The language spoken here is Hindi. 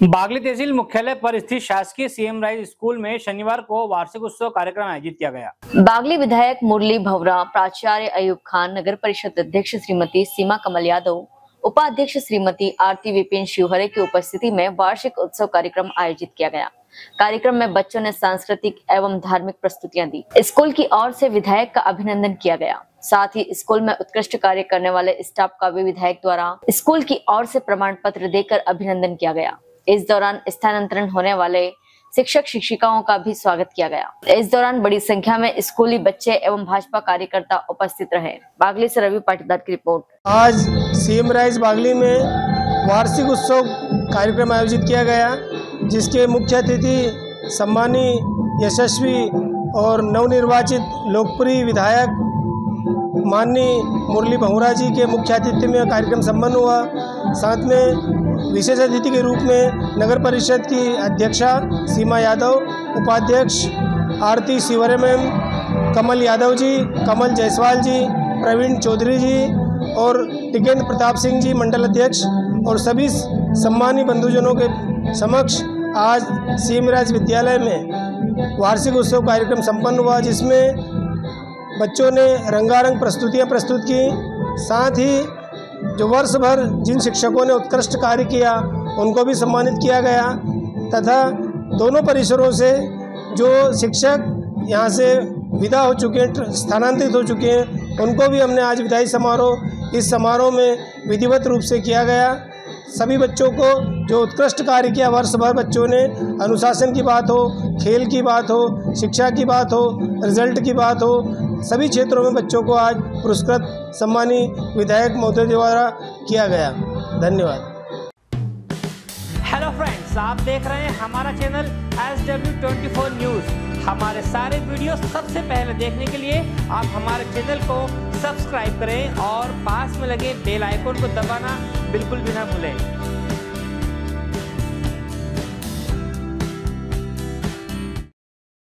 बागली तहसील मुख्यालय पर स्थित शासकीय सीएम राइज स्कूल में शनिवार को वार्षिक उत्सव कार्यक्रम आयोजित किया गया। बागली विधायक मुरली भवरा, प्राचार्य अयूब खान, नगर परिषद अध्यक्ष श्रीमती सीमा कमल यादव, उपाध्यक्ष श्रीमती आरती विपिन शिवहरे की उपस्थिति में वार्षिक उत्सव कार्यक्रम आयोजित किया गया। कार्यक्रम में बच्चों ने सांस्कृतिक एवं धार्मिक प्रस्तुतियाँ दी। स्कूल की ओर से विधायक का अभिनंदन किया गया। साथ ही स्कूल में उत्कृष्ट कार्य करने वाले स्टाफ का भी विधायक द्वारा स्कूल की ओर से प्रमाण पत्र देकर अभिनंदन किया गया। इस दौरान स्थानांतरण होने वाले शिक्षक शिक्षिकाओं का भी स्वागत किया गया। इस दौरान बड़ी संख्या में स्कूली बच्चे एवं भाजपा कार्यकर्ता उपस्थित रहे। बागली से रवि पाटीदार की रिपोर्ट। आज सीएम राइज बागली में वार्षिक उत्सव कार्यक्रम आयोजित किया गया, जिसके मुख्य अतिथि सम्मानी यशस्वी और नवनिर्वाचित लोकप्रिय विधायक माननीय मुरली बहुरा जी के मुख्य अतिथि में कार्यक्रम संपन्न हुआ। साथ में विशेष अतिथि के रूप में नगर परिषद की अध्यक्षा सीमा यादव, उपाध्यक्ष आरती शिवरे मैम, कमल यादव जी, कमल जायसवाल जी, प्रवीण चौधरी जी और टिकेंद्र प्रताप सिंह जी, मंडल अध्यक्ष और सभी सम्मानी बंधुजनों के समक्ष आज सीएम राज विद्यालय में वार्षिक उत्सव कार्यक्रम संपन्न हुआ, जिसमें बच्चों ने रंगारंग प्रस्तुतियाँ प्रस्तुत की। साथ ही जो वर्ष भर जिन शिक्षकों ने उत्कृष्ट कार्य किया, उनको भी सम्मानित किया गया। तथा दोनों परिसरों से जो शिक्षक यहाँ से विदा हो चुके हैं, स्थानांतरित हो चुके हैं, उनको भी हमने आज विदाई समारोह, इस समारोह में विधिवत रूप से किया गया। सभी बच्चों को जो उत्कृष्ट कार्य किया वर्ष भर बच्चों ने, अनुशासन की बात हो, खेल की बात हो, शिक्षा की बात हो, रिज़ल्ट की बात हो सभी क्षेत्रों में बच्चों को आज पुरस्कृत सम्मानी विधायक महोदय द्वारा किया गया। धन्यवाद। हेलो फ्रेंड्स आप देख रहे हैं हमारा channel S W twenty four news हमारे सारे वीडियो सबसे पहले देखने के लिए आप हमारे चैनल को सब्सक्राइब करें और पास में लगे बेल आइकोन को दबाना बिल्कुल भी ना भूलें।